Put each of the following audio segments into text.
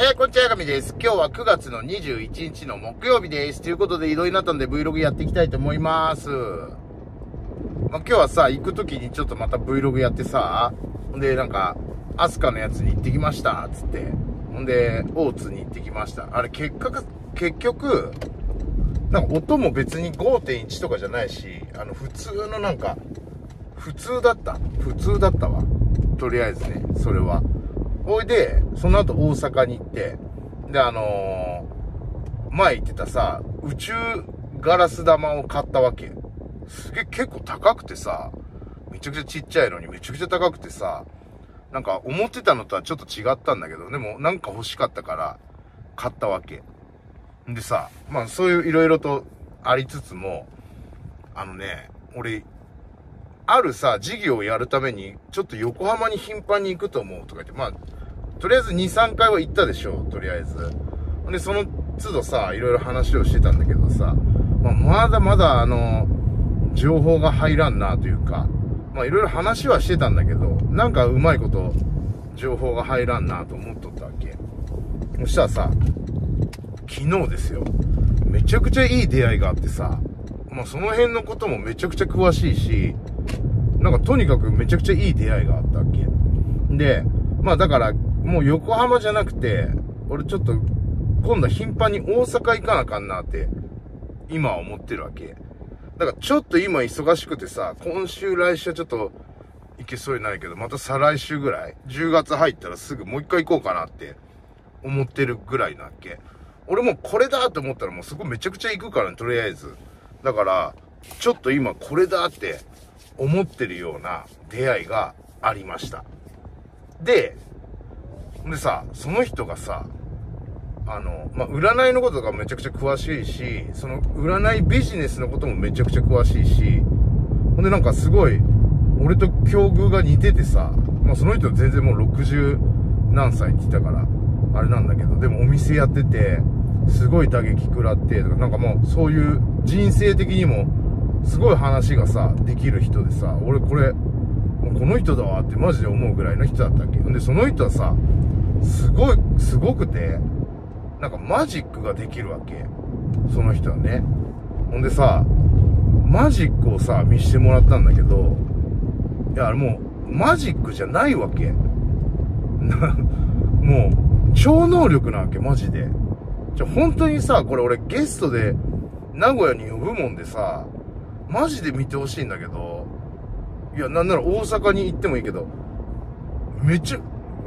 えー、こんにちは、やかみです。今日は9月の21日の木曜日です。ということで、移動になったんで Vlog やっていきたいと思います。まあ、今日はさ、行く時にちょっとまた Vlog やってさ、ほんで、なんか、アスカのやつに行ってきました、つって。ほんで、大津に行ってきました。あれ、結局、結局、なんか音も別に5.1とかじゃないし、あの、普通のなんか、普通だった。普通だったわ。とりあえずね、それは。ほいで、その後大阪に行って、で、あのー前言ってたさ、宇宙ガラス玉を買ったわけ。すげえ結構高くてさ、めちゃくちゃちっちゃいのにめちゃくちゃ高くてさ、なんか思ってたのとはちょっと違ったんだけど、でもなんか欲しかったから買ったわけ。でさ、まあそういう色々とありつつも、あのね、俺、あるさ、事業をやるために、ちょっと横浜に頻繁に行くと思うとか言って、まあ、とりあえず2、3回は行ったでしょう、とりあえず。で、その都度さ、いろいろ話をしてたんだけどさ、まあ、まだまだあの、情報が入らんなというか、まあいろいろ話はしてたんだけど、なんかうまいこと、情報が入らんなと思っとったわけ。そしたらさ、昨日ですよ。めちゃくちゃいい出会いがあってさ、まあその辺のこともめちゃくちゃ詳しいし、なんかとにかくめちゃくちゃいい出会いがあったわけ。で、まあだから、もう横浜じゃなくて、俺ちょっと、今度は頻繁に大阪行かなあかんなって、今は思ってるわけ。だからちょっと今忙しくてさ、今週来週はちょっと行けそうにないけど、また再来週ぐらい、10月入ったらすぐもう一回行こうかなって思ってるぐらいなわけ。俺もうこれだと思ったらもうそこめちゃくちゃ行くからね、とりあえず。だから、ちょっと今これだって思ってるような出会いがありました。で、でさ、その人がさ、あの、まあ、占いのことがめちゃくちゃ詳しいし、その占いビジネスのこともめちゃくちゃ詳しいし、ほんでなんかすごい、俺と境遇が似ててさ、まあ、その人全然もう60何歳って言ったから、あれなんだけど、でもお店やってて、すごい打撃食らって、とか、なんかもうそういう人生的にも、すごい話がさ、できる人でさ、俺これ、この人だわってマジで思うぐらいの人だったっけ。んで、その人はさ、すごい、すごくて、なんかマジックができるわけ。その人はね。ほんでさ、マジックをさ、見してもらったんだけど、いや、もう、マジックじゃないわけ。もう、超能力なわけ、マジで。じゃ、本当にさ、これ俺ゲストで名古屋に呼ぶもんでさ、マジで見てほしいんだけど、いや、なんなら大阪に行ってもいいけど、めっちゃ、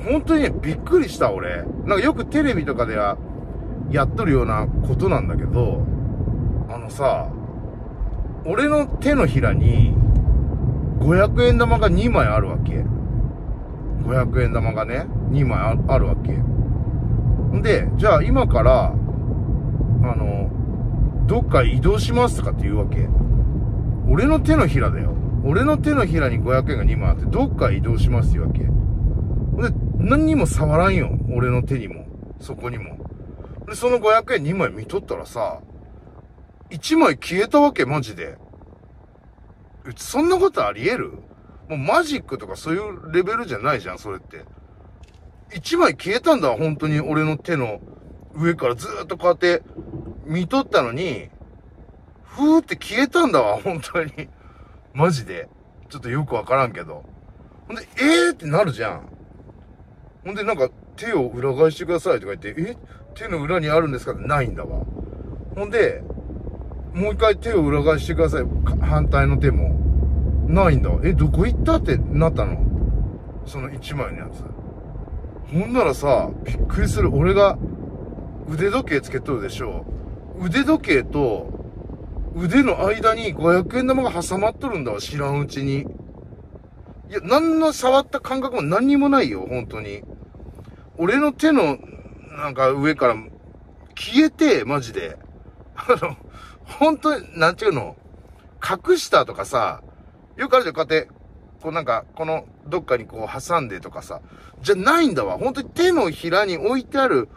本当にね、びっくりした、俺。なんかよくテレビとかでは、やっとるようなことなんだけど、あのさ、俺の手のひらに、500円玉が2枚あるわけ。500円玉がね、2枚あるわけ。んで、じゃあ今から、あの、どっか移動しますとかって言うわけ。俺の手のひらだよ。俺の手のひらに500円が2枚あって、どっか移動しますって言うわけ。で、何にも触らんよ。俺の手にも。そこにも。で、その500円2枚見とったらさ、1枚消えたわけ、マジで。えそんなことあり得る？もうマジックとかそういうレベルじゃないじゃん、それって。1枚消えたんだ、本当に俺の手の上からずっとこうやって見とったのに、ふーって消えたんだわ、本当に。マジで。ちょっとよくわからんけど。ほんで、えーってなるじゃん。ほんで、なんか、手を裏返してくださいとか言って、え？手の裏にあるんですか？ってないんだわ。ほんで、もう一回手を裏返してください。反対の手も。ないんだわ。え、どこ行ったってなったの？その一枚のやつ。ほんならさ、びっくりする。俺が腕時計つけとるでしょ。腕時計と腕の間に500円玉が挟まっとるんだわ。知らんうちに。いや、何の触った感覚も何にもないよ。本当に。俺の手の、なんか上から消えて、マジで。あの、本当に、なんていうの？隠したとかさ、よくあるじゃん、こうやって、こうなんか、この、どっかにこう挟んでとかさ、じゃないんだわ。本当に手のひらに置いてある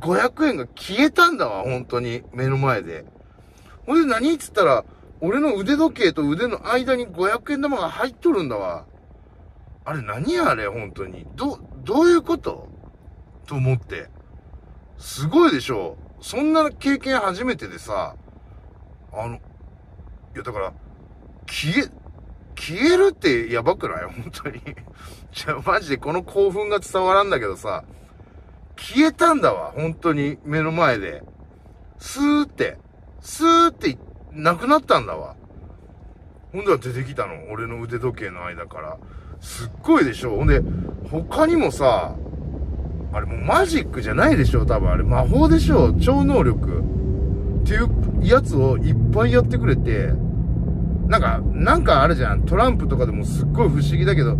500円が消えたんだわ、本当に。目の前で。ほんで何っつったら、俺の腕時計と腕の間に500円玉が入っとるんだわ。あれ何あれ、本当に。ど、どういうこと？と思って。すごいでしょそんな経験初めてでさ、あの、いやだから、消え、消えるってやばくない？本当に。じゃあマジでこの興奮が伝わらんだけどさ、消えたんだわ、本当に目の前で。スーって、スーってなくなったんだわ。ほんでは出てきたの。俺の腕時計の間から。すっごいでしょ。ほんで、他にもさ、あれもうマジックじゃないでしょ多分あれ魔法でしょ超能力。っていうやつをいっぱいやってくれて、なんか、なんかあるじゃん。トランプとかでもすっごい不思議だけど、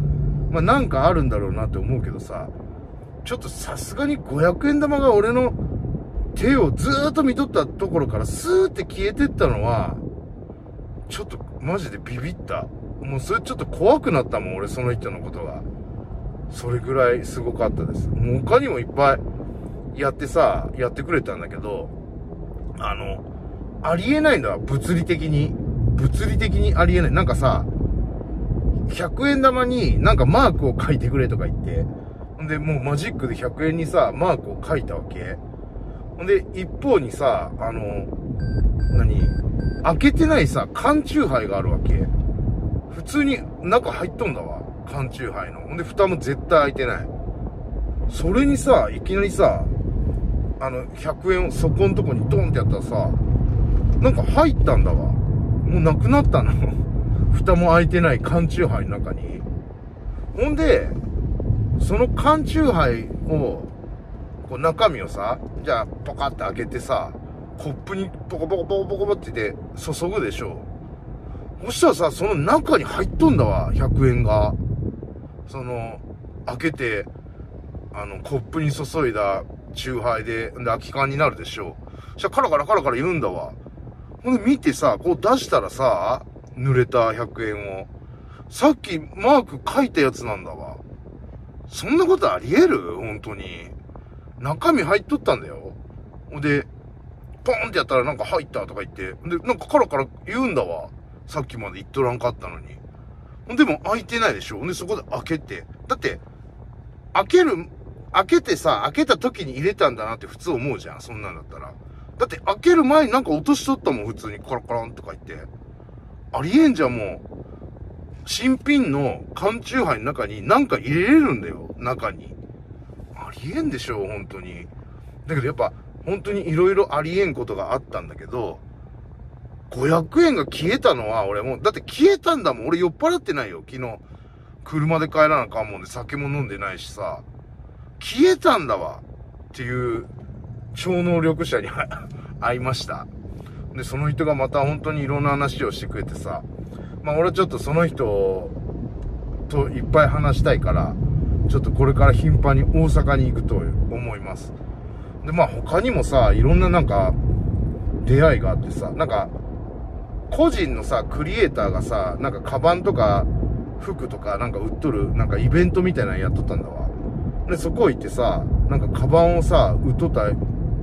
まあなんかあるんだろうなって思うけどさ、ちょっとさすがに500円玉が俺の手をずーっと見とったところからスーって消えてったのは、ちょっとマジでビビった。もうそれちょっと怖くなったもん、俺その人のことが。それぐらいすごかったです。もう他にもいっぱいやってさ、やってくれたんだけど、あの、ありえないんだ、物理的に。物理的にありえない。なんかさ、100円玉になんかマークを書いてくれとか言って、んで、もうマジックで100円にさ、マークを書いたわけ。ほんで、一方にさ、あの、何開けてないさ、缶チューハイがあるわけ。普通に中入っとんだわ。缶チューハイの。ほんで、蓋も絶対開いてない。それにさ、いきなりさ、あの、100円をそこんとこにドンってやったらさ、なんか入ったんだわ。もうなくなったの。蓋も開いてない缶チューハイの中に。ほんで、その缶チューハイを、こう中身をさ、じゃあポカって開けてさ、コップにポコポコポコポコってて注ぐでしょ。そしたらさ、その中に入っとんだわ、100円が。その、開けて、あの、コップに注いだチューハイで、で、空き缶になるでしょう。そしたらカラカラカラカラ言うんだわ。ほんで見てさ、こう出したらさ、濡れた100円を。さっきマーク書いたやつなんだわ。そんなことあり得る？本当に。中身入っとったんだよ。ほんで、ポンってやったらなんか入ったとか言って、で、なんかカラカラ言うんだわ。さっきまで言っとらんかったのに。でも開いてないでしょ？ほんでそこで開けて。だって、開ける、開けてさ、開けた時に入れたんだなって普通思うじゃん。そんなんだったら。だって開ける前になんか落としとったもん、普通にカラカランとか言って。ありえんじゃん、もう。新品の缶チューハイの中になんか入れれるんだよ、中に。ありえんでしょ、本当に。だけどやっぱ、本当に色々ありえんことがあったんだけど、500円が消えたのは俺も、だって消えたんだもん。俺酔っ払ってないよ、昨日。車で帰らなあかんもんで酒も飲んでないしさ。消えたんだわ。っていう超能力者に会いました。で、その人がまた本当にいろんな話をしてくれてさ。まあ俺ちょっとその人といっぱい話したいから、ちょっとこれから頻繁に大阪に行くと思います。で、まあ他にもさ、いろんななんか、出会いがあってさ、なんか、個人のさ、クリエイターがさ、なんかカバンとか服とかなんか売っとる、なんかイベントみたいなのやっとったんだわ。で、そこ行ってさ、なんかカバンをさ、売っとった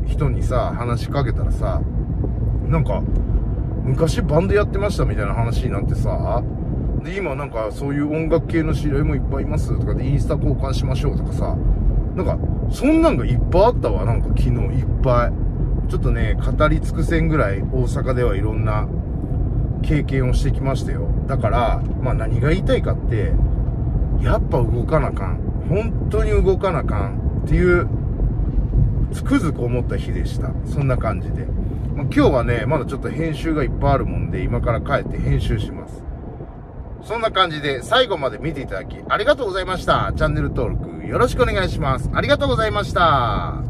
人にさ、話しかけたらさ、なんか、昔バンドやってましたみたいな話になってさ、で、今なんかそういう音楽系の知り合いもいっぱいいますとかでインスタ交換しましょうとかさ、なんか、そんなんがいっぱいあったわ、なんか昨日いっぱい。ちょっとね、語り尽くせんぐらい大阪ではいろんな経験をしてきましたよ。だから、まあ何が言いたいかって、やっぱ動かなあかん。本当に動かなあかんっていう、つくづく思った日でした。そんな感じで。まあ、今日はね、まだちょっと編集がいっぱいあるもんで、今から帰って編集します。そんな感じで最後まで見ていただきありがとうございました。チャンネル登録よろしくお願いします。ありがとうございました。